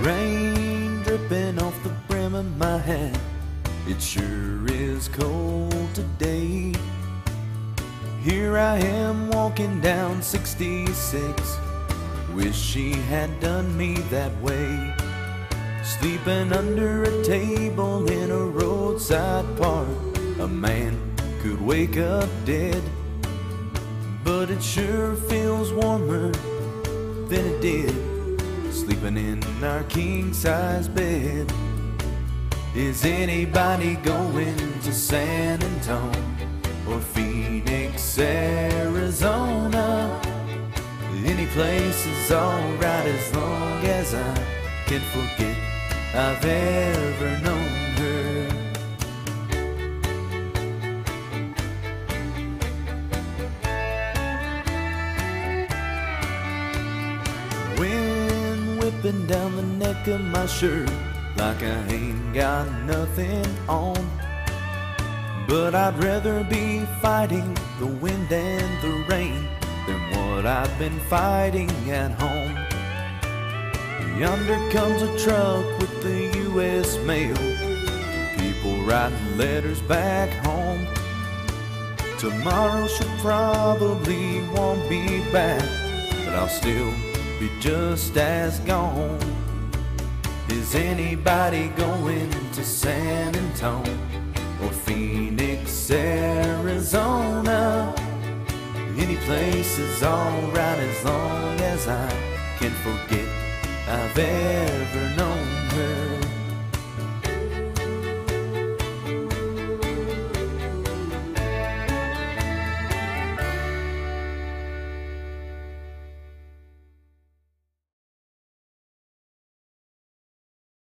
Rain dripping off the brim of my hat. It sure is cold today. Here I am walking down 66. Wish she had done me that way. Sleeping under a table in a roadside park. A man could wake up dead. But it sure feels warmer than it did. Sleeping in our king size bed. Is anybody going to San Antone or Phoenix, Arizona? Any place is alright as long as I can forget I've ever known Wind whipping down the neck of my shirt like I ain't got nothing on. But I'd rather be fighting the wind and the rain than what I've been fighting at home. Yonder comes a truck with the U.S. mail. People writing letters back home. Tomorrow she'll probably won't be back, but I'll still be just as gone. Is anybody going to San Antone or Phoenix, Arizona? Any place is alright as long as I can forget I've ever known